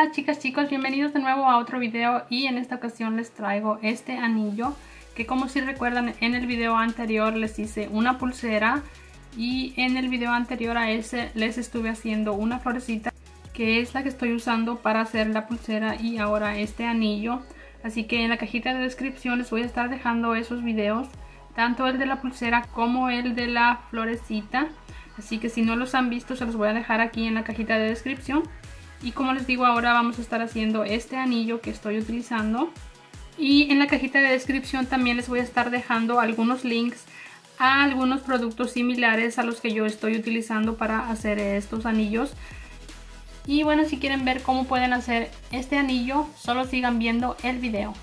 Hola chicas chicos, bienvenidos de nuevo a otro video y en esta ocasión les traigo este anillo que como si recuerdan en el video anterior les hice una pulsera y en el video anterior a ese les estuve haciendo una florecita que es la que estoy usando para hacer la pulsera y ahora este anillo. Así que en la cajita de descripción les voy a estar dejando esos videos tanto el de la pulsera como el de la florecita. Así que si no los han visto se los voy a dejar aquí en la cajita de descripción y como les digo ahora vamos a estar haciendo este anillo que estoy utilizando. Y en la cajita de descripción también les voy a estar dejando algunos links a algunos productos similares a los que yo estoy utilizando para hacer estos anillos. Y bueno si quieren ver cómo pueden hacer este anillo solo sigan viendo el video.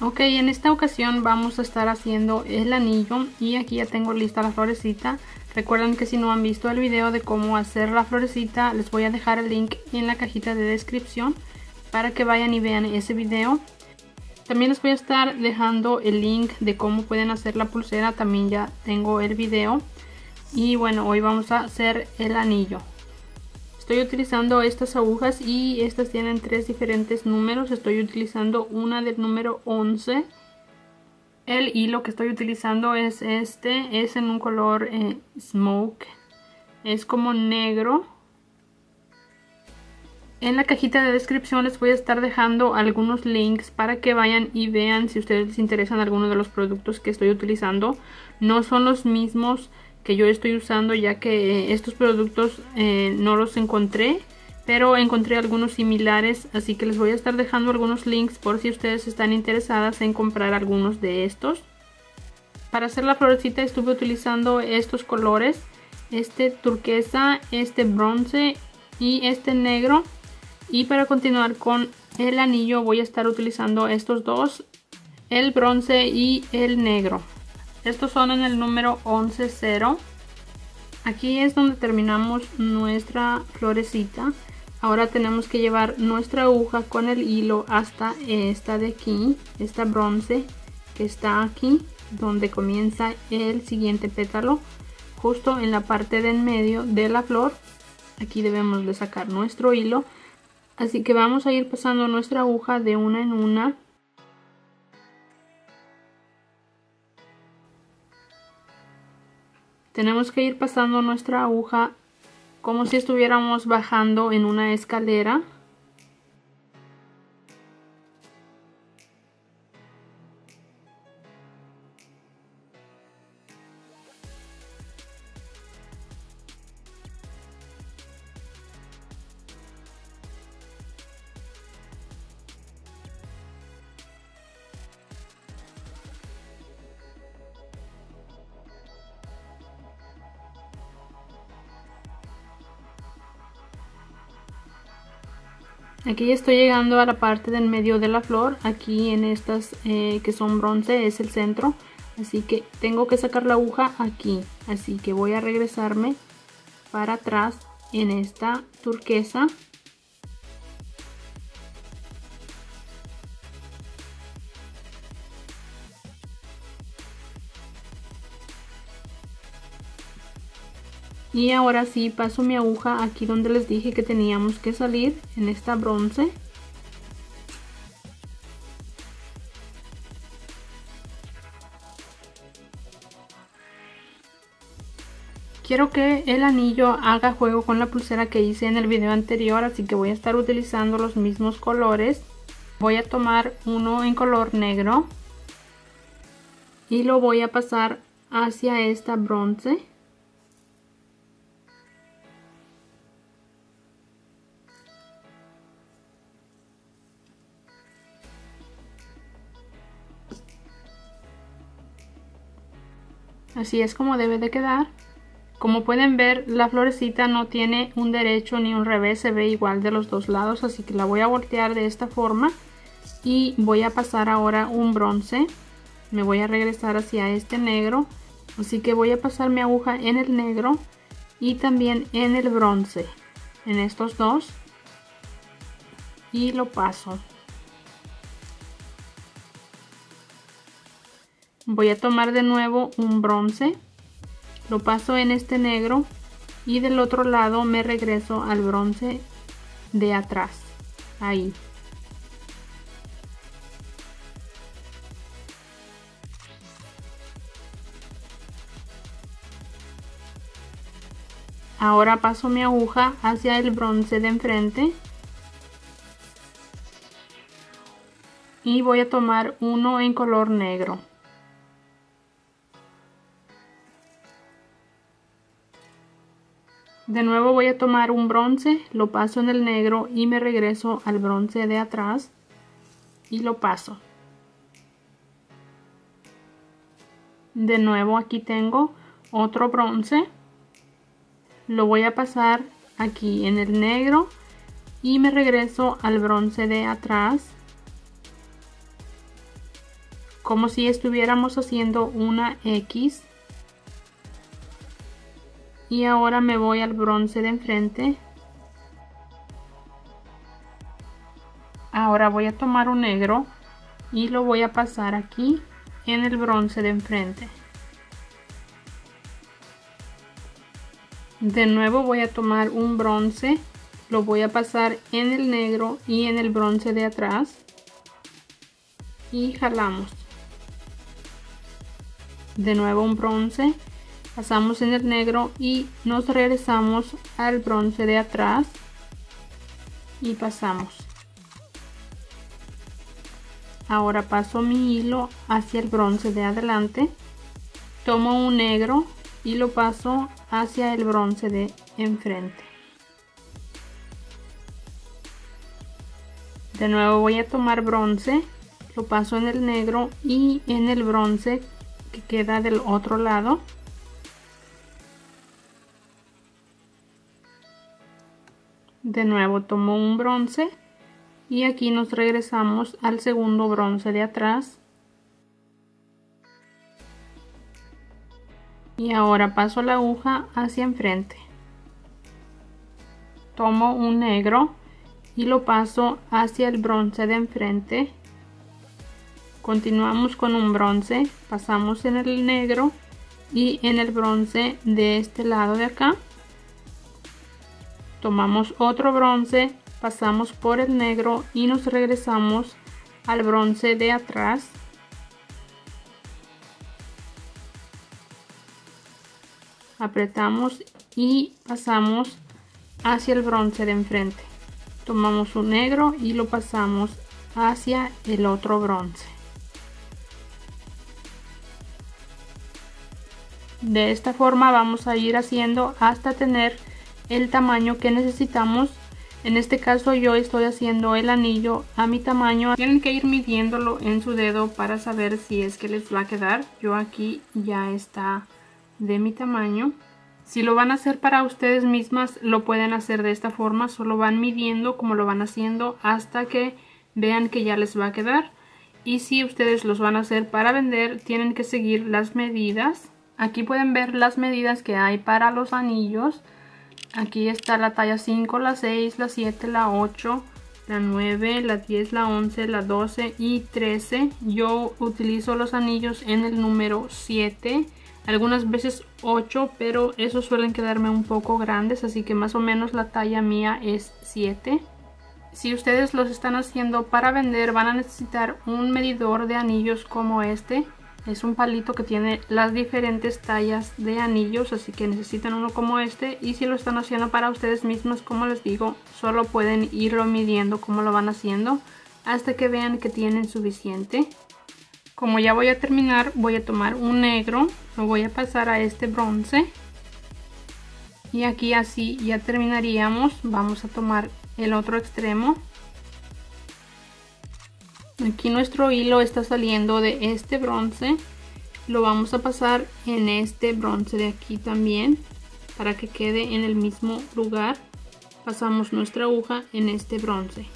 Ok en esta ocasión vamos a estar haciendo el anillo y aquí ya tengo lista la florecita Recuerden que si no han visto el video de cómo hacer la florecita, les voy a dejar el link en la cajita de descripción para que vayan y vean ese video. También les voy a estar dejando el link de cómo pueden hacer la pulsera, también ya tengo el video. Y bueno, hoy vamos a hacer el anillo. Estoy utilizando estas agujas y estas tienen tres diferentes números. Estoy utilizando una del número 11 el hilo que estoy utilizando es este, es en un color eh, smoke, es como negro. En la cajita de descripción les voy a estar dejando algunos links para que vayan y vean si ustedes les interesan algunos de los productos que estoy utilizando. No son los mismos que yo estoy usando ya que eh, estos productos eh, no los encontré pero encontré algunos similares así que les voy a estar dejando algunos links por si ustedes están interesadas en comprar algunos de estos. Para hacer la florecita estuve utilizando estos colores este turquesa, este bronce y este negro. Y para continuar con el anillo voy a estar utilizando estos dos el bronce y el negro. Estos son en el número 110 aquí es donde terminamos nuestra florecita Ahora tenemos que llevar nuestra aguja con el hilo hasta esta de aquí, esta bronce que está aquí, donde comienza el siguiente pétalo, justo en la parte de en medio de la flor. Aquí debemos de sacar nuestro hilo, así que vamos a ir pasando nuestra aguja de una en una. Tenemos que ir pasando nuestra aguja como si estuviéramos bajando en una escalera Aquí estoy llegando a la parte del medio de la flor. Aquí en estas eh, que son bronce es el centro. Así que tengo que sacar la aguja aquí. Así que voy a regresarme para atrás en esta turquesa. Y ahora sí paso mi aguja aquí donde les dije que teníamos que salir en esta bronce. Quiero que el anillo haga juego con la pulsera que hice en el video anterior así que voy a estar utilizando los mismos colores. Voy a tomar uno en color negro y lo voy a pasar hacia esta bronce Así es como debe de quedar. Como pueden ver, la florecita no tiene un derecho ni un revés, se ve igual de los dos lados, así que la voy a voltear de esta forma. Y voy a pasar ahora un bronce. Me voy a regresar hacia este negro, así que voy a pasar mi aguja en el negro y también en el bronce, en estos dos. Y lo paso. Voy a tomar de nuevo un bronce lo paso en este negro y del otro lado me regreso al bronce de atrás ahí. Ahora paso mi aguja hacia el bronce de enfrente. Y voy a tomar uno en color negro. De nuevo voy a tomar un bronce, lo paso en el negro y me regreso al bronce de atrás y lo paso. De nuevo aquí tengo otro bronce lo voy a pasar aquí en el negro y me regreso al bronce de atrás como si estuviéramos haciendo una X y ahora me voy al bronce de enfrente. Ahora voy a tomar un negro y lo voy a pasar aquí en el bronce de enfrente. De nuevo voy a tomar un bronce lo voy a pasar en el negro y en el bronce de atrás. Y jalamos. De nuevo un bronce pasamos en el negro y nos regresamos al bronce de atrás y pasamos ahora paso mi hilo hacia el bronce de adelante tomo un negro y lo paso hacia el bronce de enfrente. De nuevo voy a tomar bronce, lo paso en el negro y en el bronce que queda del otro lado. De nuevo tomo un bronce y aquí nos regresamos al segundo bronce de atrás. Y ahora paso la aguja hacia enfrente. Tomo un negro y lo paso hacia el bronce de enfrente. Continuamos con un bronce pasamos en el negro y en el bronce de este lado de acá tomamos otro bronce pasamos por el negro y nos regresamos al bronce de atrás. Apretamos y pasamos hacia el bronce de enfrente. Tomamos un negro y lo pasamos hacia el otro bronce. De esta forma vamos a ir haciendo hasta tener el tamaño que necesitamos en este caso yo estoy haciendo el anillo a mi tamaño tienen que ir midiéndolo en su dedo para saber si es que les va a quedar yo aquí ya está de mi tamaño. Si lo van a hacer para ustedes mismas, lo pueden hacer de esta forma. Solo van midiendo como lo van haciendo hasta que vean que ya les va a quedar. Y si ustedes los van a hacer para vender, tienen que seguir las medidas. Aquí pueden ver las medidas que hay para los anillos. Aquí está la talla 5, la 6, la 7, la 8, la 9, la 10, la 11, la 12 y 13. Yo utilizo los anillos en el número 7 algunas veces 8 pero esos suelen quedarme un poco grandes así que más o menos la talla mía es 7 si ustedes los están haciendo para vender van a necesitar un medidor de anillos como este es un palito que tiene las diferentes tallas de anillos así que necesitan uno como este. Y si lo están haciendo para ustedes mismos como les digo solo pueden irlo midiendo como lo van haciendo hasta que vean que tienen suficiente. Como ya voy a terminar voy a tomar un negro lo voy a pasar a este bronce. Y aquí así ya terminaríamos. Vamos a tomar el otro extremo aquí nuestro hilo está saliendo de este bronce. Lo vamos a pasar en este bronce de aquí también para que quede en el mismo lugar. Pasamos nuestra aguja en este bronce.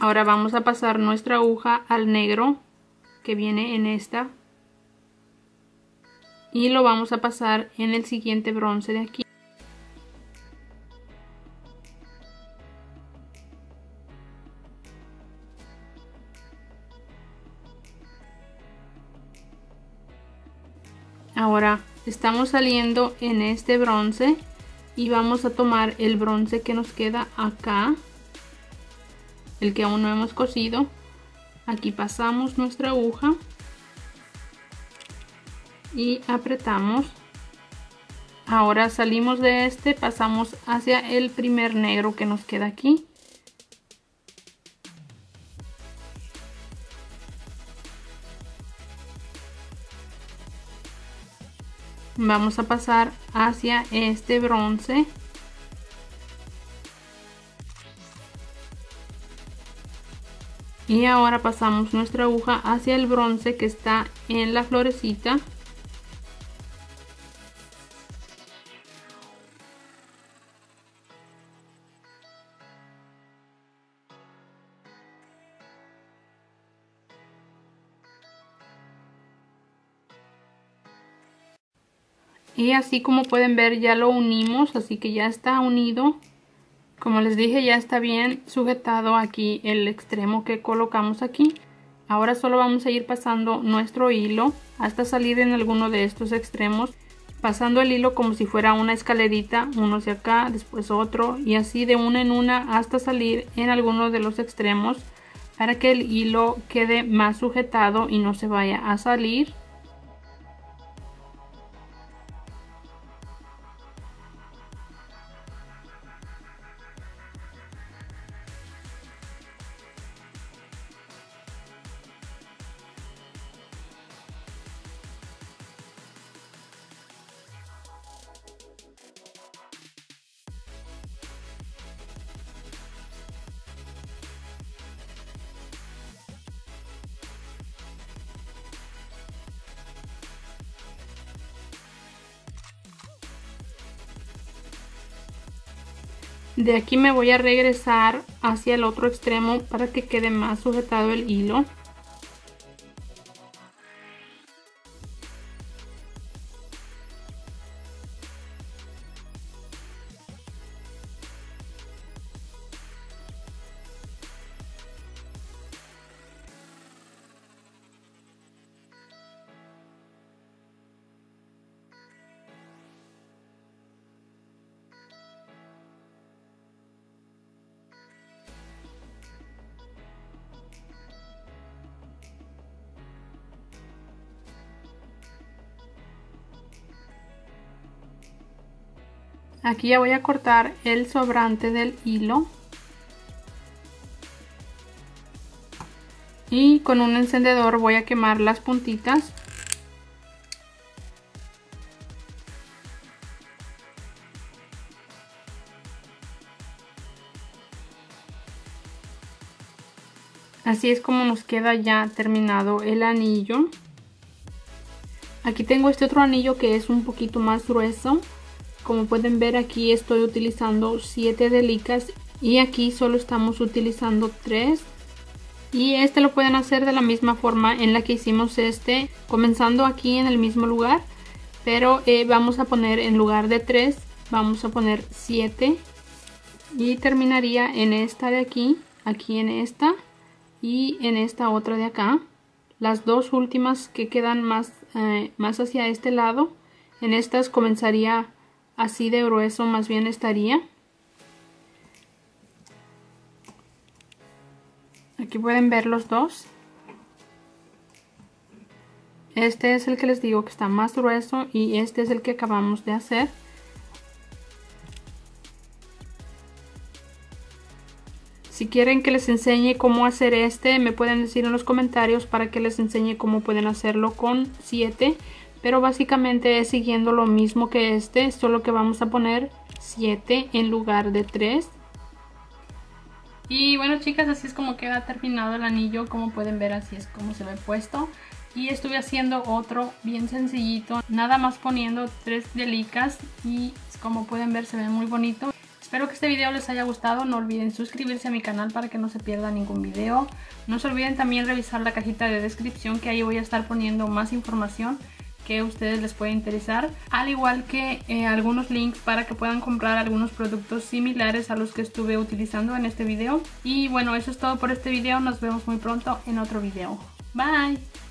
Ahora vamos a pasar nuestra aguja al negro que viene en esta. Y lo vamos a pasar en el siguiente bronce de aquí. Ahora estamos saliendo en este bronce y vamos a tomar el bronce que nos queda acá el que aún no hemos cosido aquí pasamos nuestra aguja. Y apretamos. Ahora salimos de este pasamos hacia el primer negro que nos queda aquí. Vamos a pasar hacia este bronce y ahora pasamos nuestra aguja hacia el bronce que está en la florecita. Y así como pueden ver ya lo unimos así que ya está unido como les dije ya está bien sujetado aquí el extremo que colocamos aquí. Ahora solo vamos a ir pasando nuestro hilo hasta salir en alguno de estos extremos pasando el hilo como si fuera una escalerita uno hacia acá después otro y así de una en una hasta salir en alguno de los extremos para que el hilo quede más sujetado y no se vaya a salir de aquí me voy a regresar hacia el otro extremo para que quede más sujetado el hilo aquí ya voy a cortar el sobrante del hilo. Y con un encendedor voy a quemar las puntitas. Así es como nos queda ya terminado el anillo. Aquí tengo este otro anillo que es un poquito más grueso como pueden ver aquí estoy utilizando 7 delicas y aquí solo estamos utilizando 3 y este lo pueden hacer de la misma forma en la que hicimos este comenzando aquí en el mismo lugar. Pero eh, vamos a poner en lugar de 3 vamos a poner 7 y terminaría en esta de aquí aquí en esta y en esta otra de acá. Las dos últimas que quedan más, eh, más hacia este lado. En estas comenzaría así de grueso más bien estaría. Aquí pueden ver los dos. Este es el que les digo que está más grueso y este es el que acabamos de hacer. Si quieren que les enseñe cómo hacer este, me pueden decir en los comentarios para que les enseñe cómo pueden hacerlo con 7 pero básicamente es siguiendo lo mismo que este solo que vamos a poner 7 en lugar de 3 y bueno chicas así es como queda terminado el anillo. Como pueden ver así es como se ve puesto. Y estuve haciendo otro bien sencillito nada más poniendo tres delicas. Y como pueden ver se ve muy bonito. Espero que este video les haya gustado, no olviden suscribirse a mi canal para que no se pierda ningún video. No se olviden también revisar la cajita de descripción que ahí voy a estar poniendo más información que a ustedes les puede interesar, al igual que eh, algunos links para que puedan comprar algunos productos similares a los que estuve utilizando en este video. Y bueno, eso es todo por este video, nos vemos muy pronto en otro video. Bye!